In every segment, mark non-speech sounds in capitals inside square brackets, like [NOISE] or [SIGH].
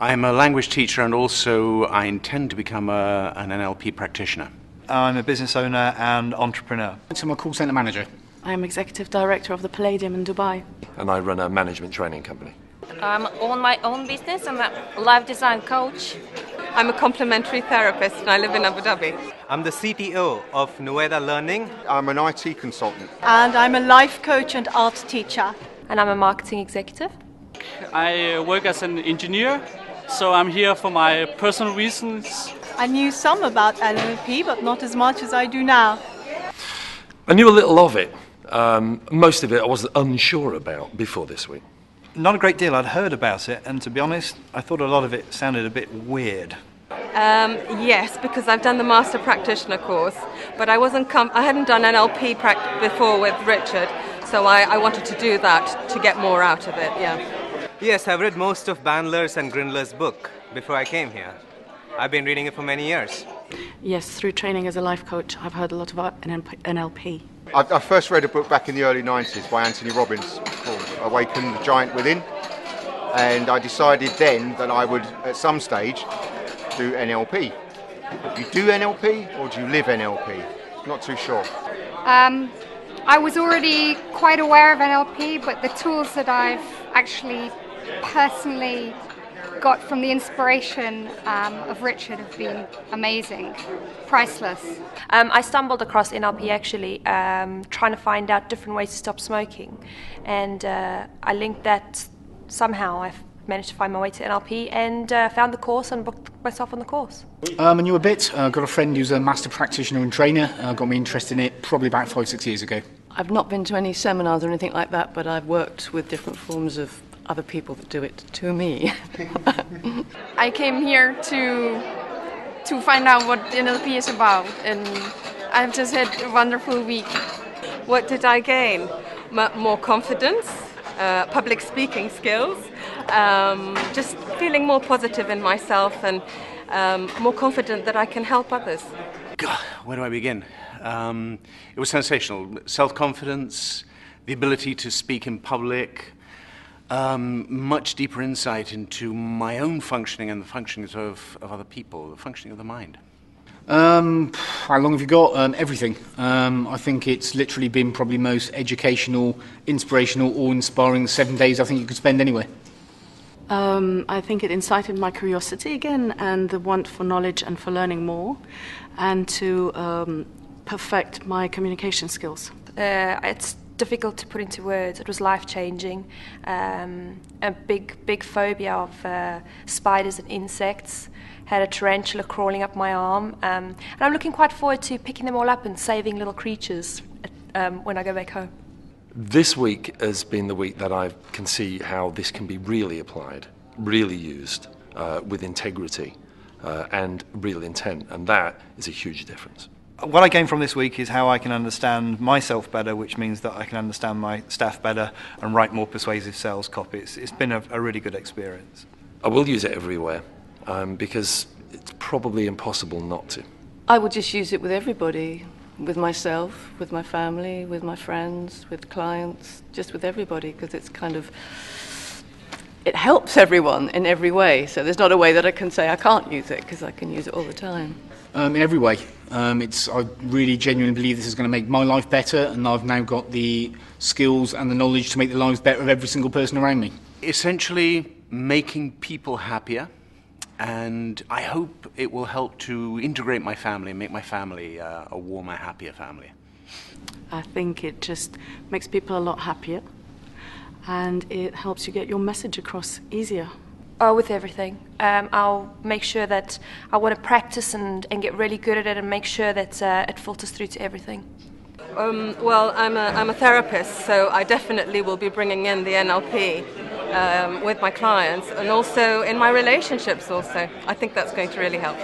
I'm a language teacher and also I intend to become a, an NLP practitioner. I'm a business owner and entrepreneur. So I'm a call centre manager. I'm executive director of the Palladium in Dubai. And I run a management training company. I'm on my own business. I'm a life design coach. I'm a complementary therapist and I live in Abu Dhabi. I'm the CTO of Nueda Learning. I'm an IT consultant. And I'm a life coach and art teacher. And I'm a marketing executive. I work as an engineer, so I'm here for my personal reasons. I knew some about NLP, but not as much as I do now. I knew a little of it. Um, most of it I was unsure about before this week. Not a great deal. I'd heard about it, and to be honest, I thought a lot of it sounded a bit weird. Um, yes, because I've done the master practitioner course, but I wasn't com- I hadn't done NLP prac- before with Richard, so I, I wanted to do that to get more out of it. Yeah. Yes, I've read most of Bandler's and Grinder's book before I came here. I've been reading it for many years. Yes, through training as a life coach, I've heard a lot about NLP. I, I first read a book back in the early 90s by Anthony Robbins called Awaken the Giant Within. And I decided then that I would, at some stage, do NLP. Do you do NLP or do you live NLP? Not too sure. Um, I was already quite aware of NLP, but the tools that I've actually personally got from the inspiration um, of Richard have been amazing, priceless. Um, I stumbled across NLP actually, um, trying to find out different ways to stop smoking, and uh, I linked that somehow. I managed to find my way to NLP and uh, found the course and booked myself on the course. Um, I knew a bit. Uh, got a friend who's a master practitioner and trainer. Uh, got me interested in it probably about five, six years ago. I've not been to any seminars or anything like that, but I've worked with different forms of other people that do it to me. [LAUGHS] I came here to to find out what NLP is about, and I've just had a wonderful week. What did I gain? M- more confidence, uh, public speaking skills, um, just feeling more positive in myself and um, more confident that I can help others. God, where do I begin? Um, it was sensational. Self confidence, the ability to speak in public, um, much deeper insight into my own functioning and the functionings of, of other people, the functioning of the mind. Um, how long have you got? Um, everything. Um, I think it's literally been probably most educational, inspirational, or inspiring seven days I think you could spend anywhere. Um, I think it incited my curiosity again and the want for knowledge and for learning more, and to um, perfect my communication skills. Uh, it's difficult to put into words. It was life changing. Um, a big, big phobia of uh, spiders and insects. Had a tarantula crawling up my arm, um, and I'm looking quite forward to picking them all up and saving little creatures um, when I go back home. This week has been the week that I can see how this can be really applied, really used uh, with integrity uh, and real intent, and that is a huge difference. What I gained from this week is how I can understand myself better, which means that I can understand my staff better and write more persuasive sales copy. It's, it's been a, a really good experience. I will use it everywhere um, because it's probably impossible not to. I will just use it with everybody, with myself, with my family, with my friends, with clients, just with everybody, because it's kind of it helps everyone in every way. So there's not a way that I can say I can't use it because I can use it all the time. Um, in every way. Um, it's, I really genuinely believe this is going to make my life better, and I've now got the skills and the knowledge to make the lives better of every single person around me. Essentially, making people happier, and I hope it will help to integrate my family and make my family uh, a warmer, happier family. I think it just makes people a lot happier, and it helps you get your message across easier. Oh, with everything. Um, I'll make sure that I want to practice and, and get really good at it and make sure that uh, it filters through to everything. Um, well, I'm a, I'm a therapist, so I definitely will be bringing in the NLP um, with my clients and also in my relationships also. I think that's going to really help.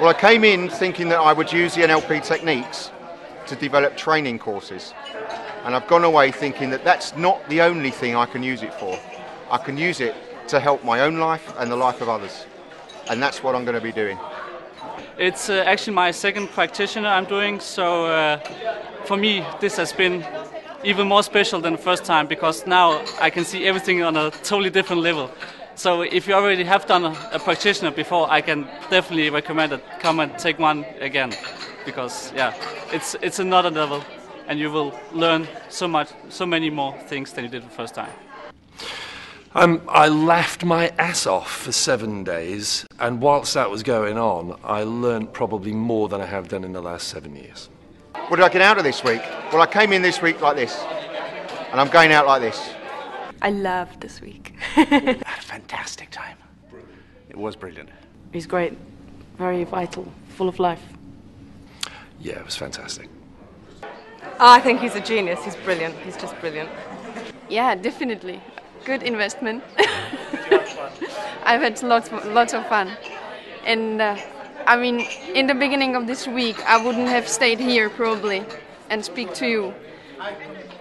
Well, I came in thinking that I would use the NLP techniques to develop training courses. And I've gone away thinking that that's not the only thing I can use it for. I can use it to help my own life and the life of others. And that's what I'm going to be doing. It's uh, actually my second practitioner I'm doing, so uh, for me this has been even more special than the first time because now I can see everything on a totally different level. So if you already have done a, a practitioner before, I can definitely recommend it. Come and take one again, because yeah, it's it's another level, and you will learn so much, so many more things than you did the first time. Um, I laughed my ass off for seven days, and whilst that was going on, I learned probably more than I have done in the last seven years. What did I get out of this week? Well, I came in this week like this, and I'm going out like this. I loved this week. [LAUGHS] had a fantastic time. It was brilliant. He's great, very vital, full of life. Yeah, it was fantastic. I think he's a genius. He's brilliant. He's just brilliant. Yeah, definitely. Good investment. [LAUGHS] I've had lots, lots of fun. And uh, I mean, in the beginning of this week, I wouldn't have stayed here probably and speak to you.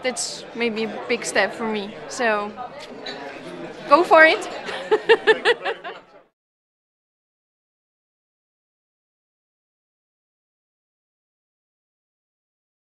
That's maybe a big step for me. So go for it. [LAUGHS]